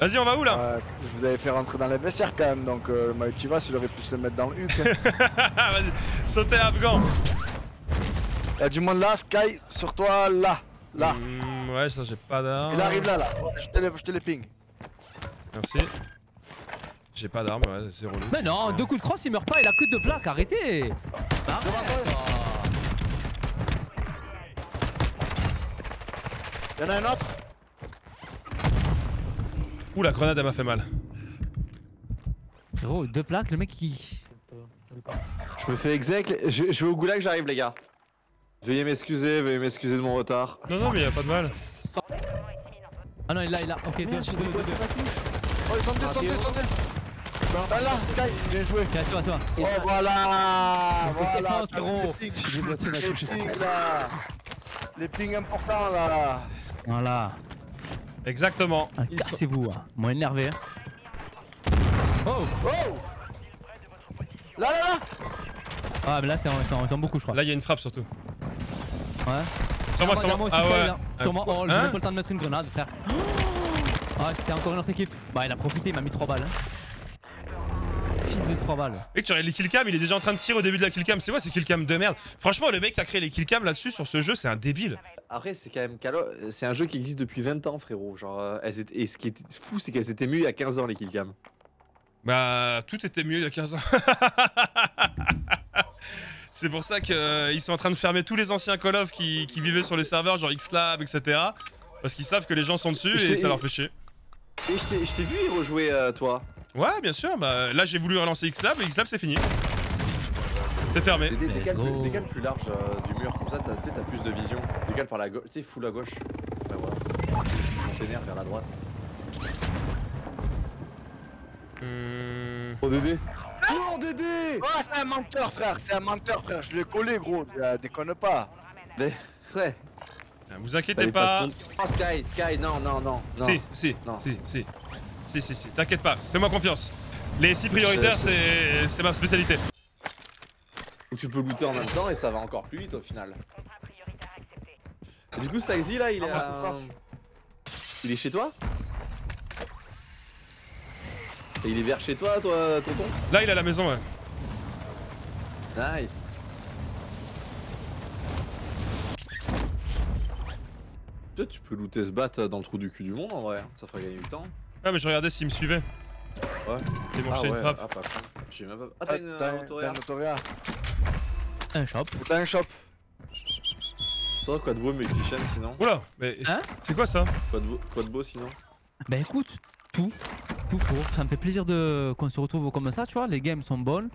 Vas-y, on va où là Euh, je vous avais fait rentrer dans les vestiaires quand même, donc euh, le maillot il aurait pu se le mettre dans le huc. hein. Vas-y, sautez afghan Il y a du monde là, Sky, sur toi, là, là. Hmm, Ouais, ça j'ai pas d'armes. Il arrive là, là. Je te les, je te les ping. Merci. J'ai pas d'armes, ouais, c'est relou. Mais non, deux coups de crosse, il meurt pas, il a que deux plaques, arrêtez Arrête, Devant toi. quoi. Il y en a un autre? Ouh, la grenade elle m'a fait mal. Frérot, deux plaques, le mec qui. Je me fais exec. Je, je vais au goulag, j'arrive, les gars. Veuillez m'excuser, veuillez m'excuser de mon retard. Non, non, mais y a pas de mal. Ah non, il est là, il est là. Ok, deux, deux, deux, boîtes deux. Oh, deux, ils sont deux. Ah là, Sky, bien joué. Tiens, c'est toi, toi. Oh, voilà Voilà défense, frérot. Les pings, J'ai boîtier, ma là Les pings importants, là Voilà. Exactement. Ah, Cassez-vous, hein. Moi énervé. hein. Oh Oh Là, là, là Ah, mais là, c'est en, c'est en- c'est en beaucoup, je crois. Là, il y a une frappe surtout. Ouais. Sur moi, sur moi. Ah ouais. là. Sur moi. Oh, j'ai Hein pas le temps de mettre une grenade, frère. Ah, c'était encore une autre équipe. Bah, il a profité, il m'a mis 3 balles. hein. Fils de 3 balles. Mec, tu regardes les killcams, il est déjà en train de tirer au début de la killcam. C'est quoi ces killcams de merde? Franchement, le mec qui a créé les killcams là-dessus sur ce jeu, c'est un débile. Après, c'est quand même calo. C'est un jeu qui existe depuis 20 ans, frérot. Genre, euh, elles étaient- Et ce qui est fou, c'est qu'elles étaient mieux il y a 15 ans, les killcams. Bah, tout était mieux il y a 15 ans. c'est pour ça qu'ils sont en train de fermer tous les anciens Call of qui, qui vivaient sur les serveurs, genre Xlab, etc. Parce qu'ils savent que les gens sont dessus et ça leur fait chier. Et je t'ai je t'ai vu y rejouer, euh, toi. Ouais, bien sûr. Bah, là, j'ai voulu relancer Xlab et Xlab, c'est fini. C'est fermé. Let's Décale plus, décale plus large euh, du mur, comme ça, t'as plus de vision. Décale par la gauche, tu sais, full à gauche. Ouais, voilà. Container vers la droite. Hmm. Oh, Dédé Oh, Dédé Oh, c'est un menteur, frère, c'est un menteur, frère. Je l'ai collé, gros. Euh, déconne pas. Mais, ouais. Vous inquiétez pas. Oh, Sky, Sky, non, non, non. non. Si, si, Non. si, si. Si, si, si. T'inquiète pas. Fais-moi confiance. Les 6 prioritaires, c'est ma spécialité. Ou tu peux looter en même temps et ça va encore plus vite au final. Et du coup, Saxy là, il est. À- Il est chez toi? Et il est vers chez toi, toi, tonton? Là, il est à la maison, ouais. Nice. Toi, tu peux looter ce bat dans le trou du cul du monde en vrai, ça ferait gagner du temps. Ah, mais je regardais s'il me suivait. Ouais. Il m'a jeté une frappe. Ah, pas. J'ai même pas. Ah, Ah, t'as une euh, un- autoréa. shop. T'as un shop. Toi, quoi de beau, Mexichem sinon Oula, mais Hein c'est quoi ça? Quoi de beau, quoi de beau sinon Bah écoute, tout. Tout faux. Ça me fait plaisir de qu'on se retrouve comme ça, tu vois. Les games sont bonnes.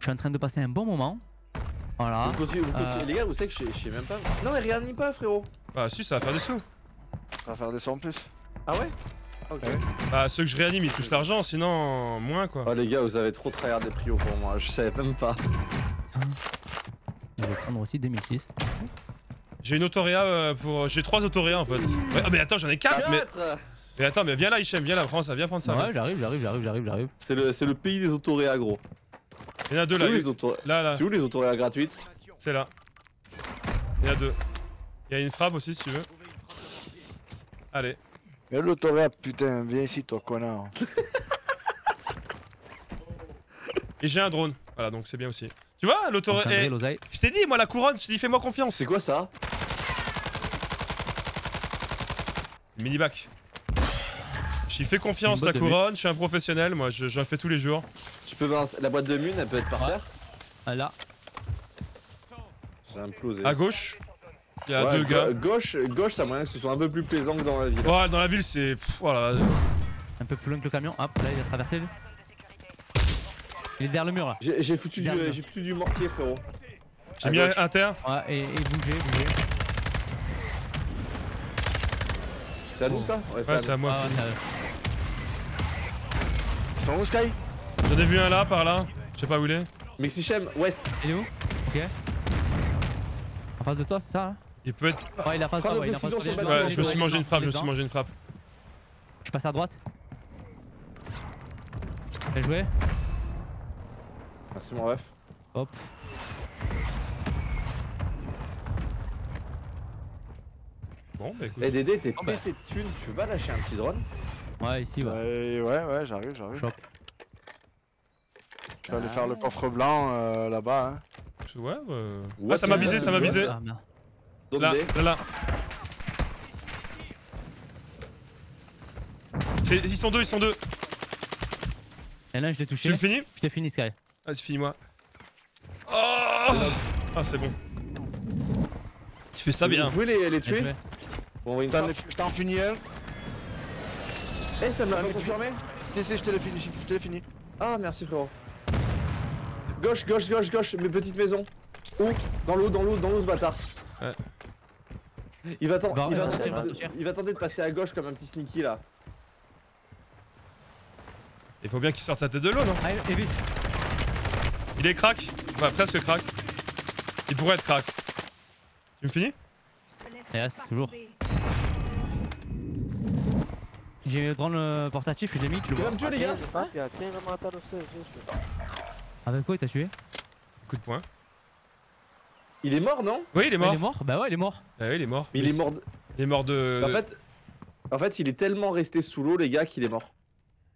Je suis en train de passer un bon moment. Voilà. Vous continuez, vous continuez- Euh. Les gars, vous savez que je sais- même pas. Non, mais réanime pas, frérot. Bah, si, ça va faire des sous. On va faire des sons en plus. Ah ouais? Ok. Ah. Bah, ceux que je réanime, ils touchent l'argent, sinon, moins quoi. Oh les gars, vous avez trop tryhard des prios pour moi, je savais même pas. Je vais prendre aussi 2006. J'ai une autoréa euh, pour. J'ai trois autoréas en fait. Ouais, ah, mais attends, j'en ai quatre, mais... Quatre mais attends, mais viens là, Hichem, viens là, prends ça, viens prendre ça. Ouais, j'arrive, j'arrive, j'arrive, j'arrive, j'arrive. C'est le, c'est le pays des autoréas, gros. Il y en a deux C'est là. où, les auto... Là, là, c'est où les autoréas gratuites? C'est là. Il y en a deux. Il y a une frappe aussi si tu veux. Allez. Mais l'autoréa, putain, viens ici, toi, connard. Et j'ai un drone. Voilà, donc c'est bien aussi. Tu vois. Encadré, eh, je t'ai dit, moi, la couronne, je t'ai dit, fais-moi confiance. C'est quoi ça? Mini-bac. J'y fais confiance, la couronne, je suis un professionnel, moi, je- j'en fais tous les jours. Tu peux balancer la boîte de mine, elle peut être par Ouais. terre? Ah, là. J'ai implosé. À gauche, il y a Ouais, deux ga- gars. Gauche, gauche, ça moyen que ce soit un peu plus plaisant que dans la ville. Ouais, dans la ville, c'est. Voilà. Un peu plus loin que le camion. Hop, là, il a traversé lui. Il est derrière le mur là. J'ai foutu, du- foutu mortier, frérot. J'ai À mis gauche. un inter. Ouais, et, et bougez, bougez. C'est à nous ça? Ouais, à c'est à nous. moi. Ah, ouais, sont où, Sky J'en ai vu un là, par là. Je sais pas où il est. Mexichem, ouest. Il est où? Ok. En face de toi, c'est ça hein? Il peut être. Ouais, il en face de de ouais, il en face de Ouais, je me suis mangé une frappe, je me suis mangé une frappe. Je passe à droite. Bien joué. Merci mon ref. Hop. Bon, bah écoute. Eh Dédé, t'es Oh, bah. pété de thunes, tu vas lâcher un petit drone Ouais, ici, ouais. Ouais, ouais, ouais, j'arrive, j'arrive. Je vais aller faire le coffre blanc euh, là-bas. Hein. Ouais, ouais. Ah, ça m'a the- visé, ça m'a visé. Ah, merde. Là, là, là. Ils sont deux, ils sont deux. Et là, je l'ai Tu touché. le finis? Je t'ai fini, Sky. Vas-y, finis-moi. Oh Ah, c'est bon. Tu fais ça bien. Vous pouvez les, tuer? Bon, une Je t'en finis un. Eh, ça me l'a tu- confirmé? Si, si, je te l'ai fini, je te l'ai fini. Ah, merci frérot. Gauche, gauche, gauche, gauche, mes petites maisons. Où? Dans l'eau, dans l'eau, dans l'eau ce bâtard. Ouais. Il va, Va- il, va tenter de- il va tenter de passer à gauche comme un petit sneaky là. Il faut bien qu'il sorte sa tête de l'eau, non Allez, et vite. Il est crack Ouais, presque crack. Il pourrait être crack. Tu me finis Yes, toujours. J'ai mis le drone euh, portatif, je l'ai mis, tu le Il va vois. me tuer les gars Avec quoi il t'a tué? Coup de poing. Il est mort non? Oui, il est mort. Il est mort? Bah ouais, il est mort. Ah oui, il est mort. Mais il est mort. de- Il est mort de. En fait, en fait, il est tellement resté sous l'eau les gars qu'il est mort.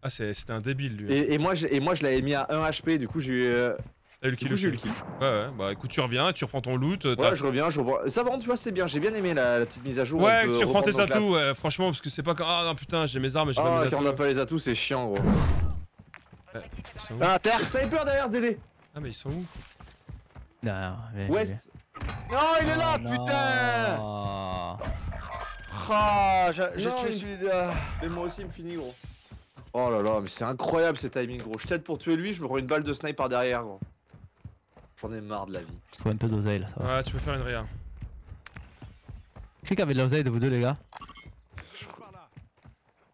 Ah, c'est- c'était un débile lui. Et, et moi, et moi je l'avais mis à 1 HP, du coup j'ai eu, euh, T'as eu le kill coup, j'ai eu le kill. Ouais, ouais. Bah écoute, tu reviens, tu reprends ton loot. euh, t'as- Ouais, je reviens, je reprends. Ça par contre, tu vois, c'est bien, j'ai bien aimé la, la petite mise à jour. Ouais, tu reprends tes atouts, ouais, franchement, parce que c'est pas comme. Ah non, putain, j'ai mes armes, j'ai pas Ah, mes quand on atouts. n'a pas les atouts, c'est chiant gros. Ah, terre Sniper derrière Dédé Ah, mais ils sont où? Non, mais- West Non, il est là, Oh, putain. Ah, j'ai tué il- celui-là. Mais moi aussi il me finit gros. Oh là là, mais c'est incroyable ces timings gros. Je t'aide pour tuer lui, je me prends une balle de snipe par derrière gros. J'en ai marre de la vie. Je trouve un peu d'oseille là, ça va. Ouais, tu peux faire une réa. Qui c'est qui avait de l'oseille de vous deux, les gars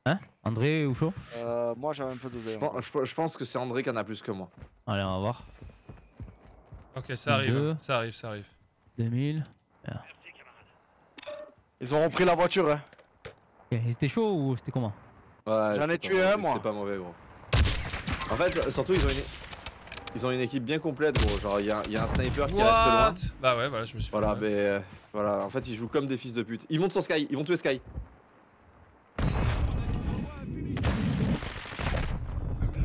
Hein André ou chaud Euh, moi j'avais un peu Je je- je pense que c'est André qui en a plus que moi. Allez, on va voir. Ok, ça arrive, Deux. hein, ça arrive, ça arrive. 2000. Ils ont repris la voiture, hein. Ok, ils étaient chauds ou c'était comment? Ouais, J'en ai c'était tué pas un, moi. C'était pas mauvais gros. En fait, surtout ils ont une, ils ont une équipe bien complète gros. Genre il y, a- il y a un sniper qui reste loin. What Bah ouais, voilà, je me suis Voilà, fait- mais euh, voilà, en fait ils jouent comme des fils de pute. Ils montent sur Sky, ils vont tuer Sky.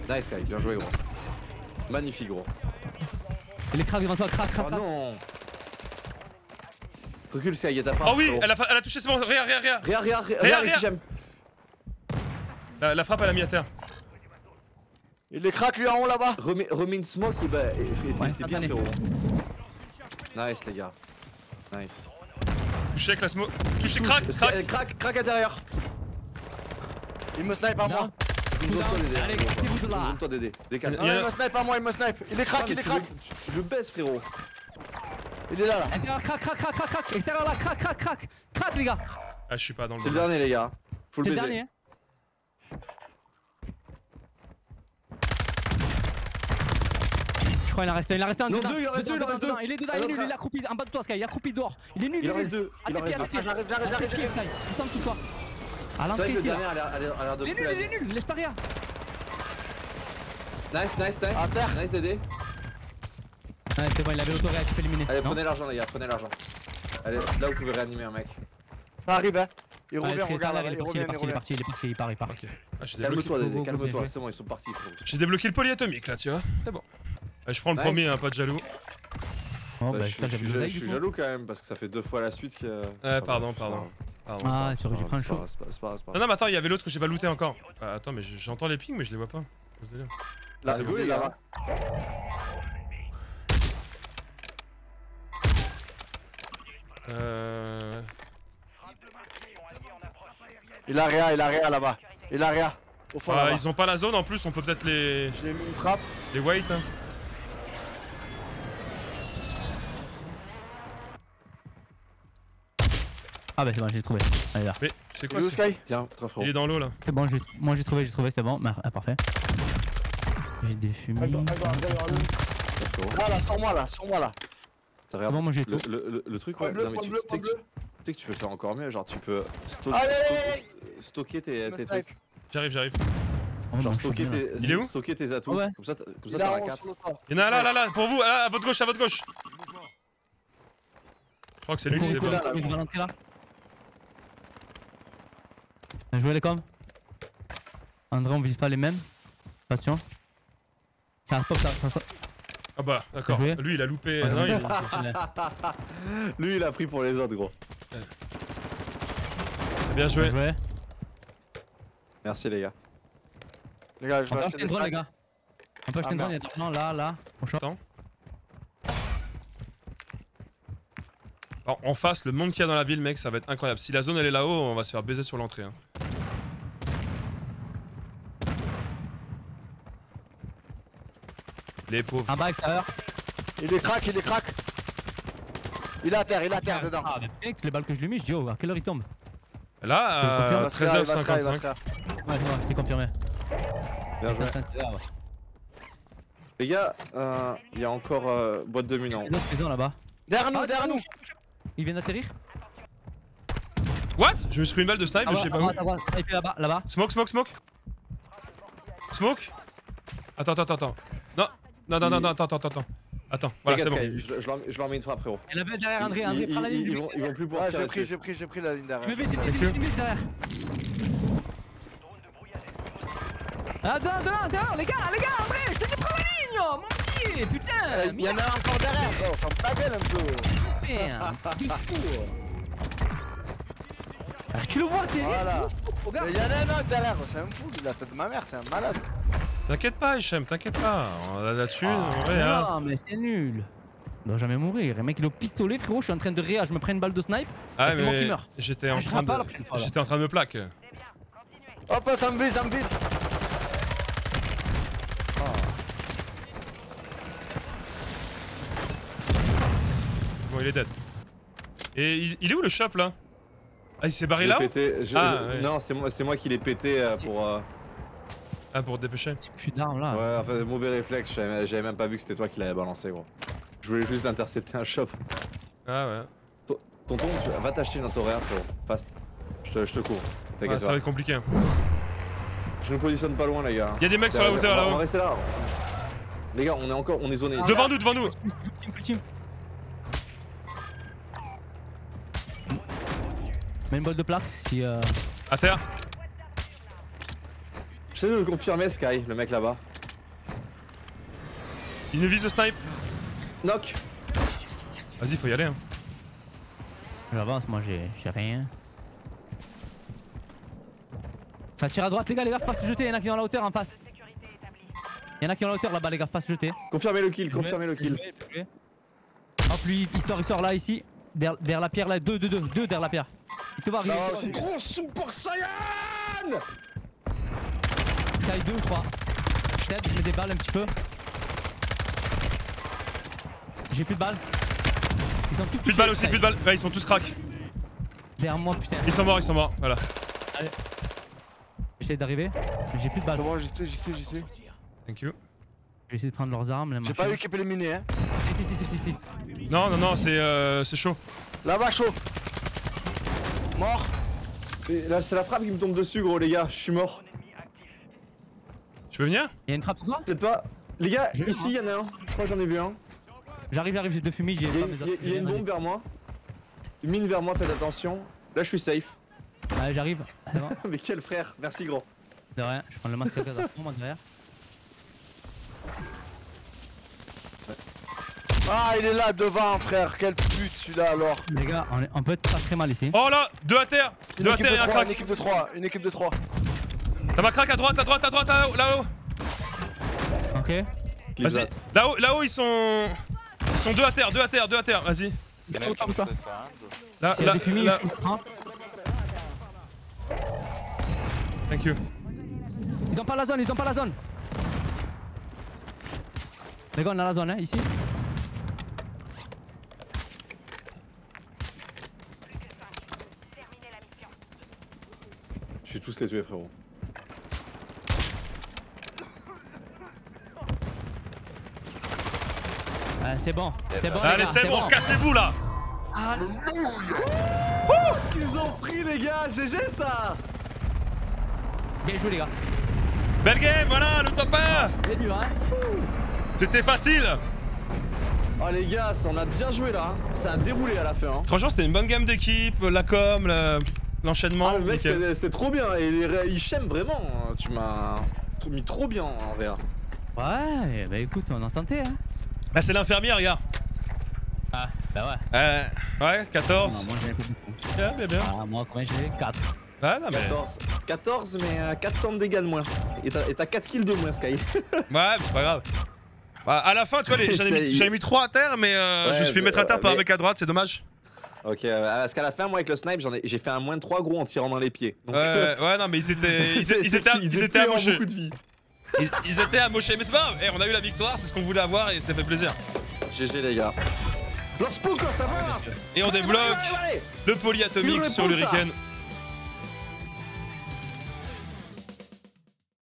Nice Sky, bien joué gros. Magnifique gros. Il est crack devant toi, crack, crack, Oh crack. non Recule Sky, il y a ta frappe. Oh oui, frérot. elle a, elle a touché, c'est bon, réa Réa, réa, réa, Réa, réa, réa. j'aime. la, la frappe, elle a mis à terre. Il les craque lui en haut là-bas. Remets, remets une smoke et bah. et- Ouais, t'es bien frérot. Nice les gars. Nice. Touché avec la smoke. Touché, crack, crack euh, Crack, crack intérieur. Il me snipe à moi. Allez, cassez-vous de là. Zone-toi Dédé. Décale. Il me snipe à moi, il me snipe. Il est Ah, crack, il est crack. le- tu- Tu le baisses frérot. Il est là là. Intérieur, crack, crack, crack, crack, crack. Extérieur là, crack, crack, crack. Crack, les gars. Ah, je suis pas dans le C'est le dernier les gars. Faut C'est le le baiser. dernier. hein. Je crois qu'il en reste un, il en reste un. Non, dedans, deux, il en reste dedans, deux, il en reste deux. Il est dedans, Un il est nul, il un- est accroupi en bas de toi, Sky. Il est accroupi dehors. Il est nul, Il en est reste nul. deux. Il en reste deux. J'arrive, j'arrive, j'arrive. Juste en dessous de toi. À l'entrée le ici. là. dernier a l'air- de Il est nul, il est nul. Laisse pas rien. Nice, nice, nice. À terre. Nice Dédé. Ouais, c'est bon, il avait l'autoré, tu peux éliminer. Allez, prenez l'argent les gars, prenez l'argent. Allez, là vous pouvez réanimer un mec. Ça arrive, hein. Il Ouais, revient, regarde il est il parti, il est parti, il est parti, il est parti, il part, il part. Ah. Calme-toi Dédé, calme-toi, c'est bon, ils sont partis j'ai débloqué le polyatomique là, tu vois. C'est bon. Ah, je prends le Nice. premier, hein, pas de jaloux. Oh, Bah, bah, je, suis, je jaloux quand même parce que ça fait deux fois la suite que. Ouais, pardon, pardon. Pardon. Ah, tu aurais dû prendre un chaud. Non, non, mais attends, il y avait l'autre que j'ai pas looté encore. Ah, attends, mais je- j'entends les pings, mais je les vois pas. C'est Là, C'est il beau, est les là, gars. là. Euh. Il a rien, il a rien là-bas. Il a rien. Au fond Ah, là-bas. ils ont pas la zone en plus, on peut peut-être les. Je l'ai mis une frappe. les wait. Hein. Ah, bah, c'est bon, j'ai trouvé. Allez, là. Mais c'est quoi ça Sky Tiens, très frérot. Il est dans l'eau là. C'est bon, moi j'ai trouvé, j'ai trouvé, c'est bon. Bah, Ah, parfait. J'ai des fumées. Là, là, sur moi là, sur moi là. T'as regardé bon, moi, j'ai le, tout. le, le, le truc, ouais, bleu, non, mais tu, bleu, sais que tu- tu sais que tu peux faire encore mieux, genre tu peux sto- Allez, sto- allez, stocker tes, trucs. J'arrive, j'arrive. Oh, Genre bon, suis stocker tes, Il est où stocker tes atouts. Ouais. Comme ça, t'as- comme ça Il est t'en en as haut 4. sur le toit. Il y en a un là, là, là, pour vous, à votre gauche, à votre gauche. Je crois que c'est lui, c'est cours, pas. cours, il va rentrer là. Bien joué les coms. André, on vise pas les mêmes. Attention. Ça pop, ça, ça, ça. Ah bah, d'accord. Lui, il a loupé. Ouais, non, il- Lui, il a pris pour les autres, gros. Bien joué. Bien joué. Merci, les gars. Les gars, je On vais peut acheter des drone, les gars. On peut acheter Ah, une drone, il y a des là, là. Au short. Alors, en face, le monde qu'il y a dans la ville, mec, ça va être incroyable. Si la zone elle est là-haut, on va se faire baiser sur l'entrée. hein. Les pauvres. En bas, extérieur. Il est crack, il est crack. Il est à terre, il est à terre dedans. Ah, mais putain, que les balles que je lui ai mis, je dis, oh, à quelle heure il tombe Là, Il il il se 13h55. faire. Ouais, ouais, je t'ai confirmé. Bien joué. Les gars, euh, il y a encore euh, boîte de mine en haut. Il là-bas. Derrière nous, Ah, derrière nous. Ils viennent d'atterrir What Je me suis pris une balle de snipe, Ah je sais pas où. là-bas, là-bas. Smoke, smoke, smoke. Smoke. Attends, attends, attends. Non, non, non, non, attends, attends, attends. Attends, voilà, c'est bon. Je, je leur, je leur mets une frappe, frérot. Et la belle derrière André, Ils- André, prends la ligne. ils vont, ils vont plus pouvoir tirer j'ai pris, j'ai pris, j'ai pris la ligne Mais derrière. vite, vite, vite, vite, vite, derrière. Ah, dehors, dehors, dehors, les gars, les gars, André, je t'ai dit prends la ligne, oh, mon pied, Euh, putain. Il y en a un encore derrière, oh, ferme ta gueule un peu. Il fou. Ah, tu le vois, t'es Voilà. Regarde. Mais il y en a un autre derrière, c'est un fou, il a la tête de ma mère, c'est un malade. T'inquiète pas, Hichem, t'inquiète pas. On a là-dessus, en vrai, hein. Non, mais c'est nul. Il doit jamais mourir. Le mec, il est au pistolet, frérot. Je suis en train de réa. Je me prends une balle de snipe. Ah, c'est moi qui mais meurs. j'étais Ah, en je train de. J'étais en train de me plaque. Hop, ça me vise, ça me vise. Bon, il est dead. Et il, il est où le shop là? Ah, il s'est barré là? pété. je- Ah, je- ouais. Non, c'est moi, c'est moi qui l'ai pété euh, pour. euh, Ah, pour te dépêcher. Plus d'armes là. Ouais, enfin, mauvais réflexe. J'avais même pas vu que c'était toi qui l'avais balancé, gros. Je voulais juste intercepter un shop. Ah ouais. Tonton, tu- va t'acheter une autoréa, frérot. Fast. Je te, je te cours. T'inquiète ça va être compliqué. hein. Je nous positionne pas loin, les gars. Il y a des mecs sur la hauteur va- On va là-haut. rester là. Les gars, on est encore, on est zoné. Devant nous, devant nous. Full team, full team. Mets une balle de plaque si. Euh... À terre. J'essaie de le confirmer, Sky, le mec là-bas. Il nous vise de snipe. Knock. Vas-y, faut y aller. Hein. J'avance, moi j'ai rien. Ça tire à droite, les gars, les gars, pas se jeter. Y'en a qui sont à la hauteur en face. Y'en a qui sont à la hauteur là-bas, les gars, pas se jeter. Confirmez le kill, confirmez le kill. Hop, lui, il sort, il sort là, ici. Derrière, derrière la pierre, là, deux, deux, deux, deux derrière la pierre. Il te va arriver. Gros Super Saiyan Sky 2 ou 3. Je t'aide, je mets des balles un petit peu. J'ai plus de balles. Ils sont tous Plus de balles aussi, plus de balles. Ouais, ils sont tous crack. Derrière moi, putain. Ils sont morts, ils sont morts. Voilà. J'essaie d'arriver, mais j'ai plus de balles. C'est bon, j'y suis, j'y suis, j'y suis. Thank you. Je vais essayer de prendre leurs armes. les J'ai pas vu qu'il peut les miner, hein. Si, si, si, si, si, si. Non, non, non, c'est euh, c'est chaud. Là-bas, chaud. Mort. Et Là, c'est la frappe qui me tombe dessus, gros, les gars. Je suis mort. Tu peux venir? Il y a une frappe sur toi? Peut-être pas. Les gars, ici, il y en a un. Je crois que j'en ai vu un. J'arrive, j'arrive, j'ai deux fumis, j'ai Il y a, pas mes il y a- il y a une bombe vers moi. Une mine vers moi, faites attention. Là, je suis safe. Ouais, j'arrive. Mais quel frère, merci gros. De rien, je prends le masque à gaz à fond, moi derrière. Ah, il est là devant, frère. Quel pute celui-là alors. Les gars, on, est- on peut être pas très mal ici. Oh là Deux à terre Deux à terre et un trois, Une crack équipe de 3, une équipe de 3. T'as ma crack à droite, à droite, à droite, là-haut Là-haut Ok Vas-y. Là-haut, là-haut, ils sont. Ils sont deux à terre, deux à terre, deux à terre, vas-y. Il y en a qui Où ça ça. Là, des fumis, là. Thank you. Ils ont pas la zone, ils ont pas la zone. Les gars, on a la zone, hein, ici. Je suis tous les tuer, frérot. Ah, c'est bon, c'est bon. les Allez, c'est bon, cassez-vous là Oh, ce qu'ils ont pris, les gars GG, ça Bien joué, les gars. Belle game, voilà, le top 1 C'est dur, hein. C'était facile Oh, les gars, ça en a bien joué, là. hein. Ça a déroulé à la fin. Hein. Franchement, c'était une bonne game d'équipe, la com, l'enchaînement. Ah, le mec, c'était trop bien. Et il, shame vraiment. hein. tu m'as mis trop bien en réa. Ouais, bah écoute, on a tenté, hein. Bah, c'est l'infirmière, regarde. Ah, bah ouais. Euh, ouais, Non, 14. moi j'ai. Bien, bien, bien. Ah, moi, combien j'ai 4. Ouais, non, mais. 14. 14, mais euh, 400 de dégâts de moins. Et t'as et t'as 4 kills de moins, Sky. Ouais, mais c'est pas grave. Bah, à la fin, tu vois, j'en ai mis, C'est- j'en ai mis 3 à terre, mais euh, Ouais, je me suis fait mettre à terre par un mec à droite, c'est dommage. Ok, euh, parce qu'à la fin, moi avec le snipe, j'en ai- j'ai fait un moins de 3 gros en tirant dans les pieds. Donc, Ouais, ouais, non, mais ils étaient, ils, c'est- ils étaient, ils étaient beaucoup de vie. Ils, ils étaient amochés, mais c'est pas grave. Eh, on a eu la victoire, c'est ce qu'on voulait avoir et ça fait plaisir. GG les gars. Lance quand ça marche Et on débloque le polyatomique sur l'Hurricane.